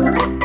Bye.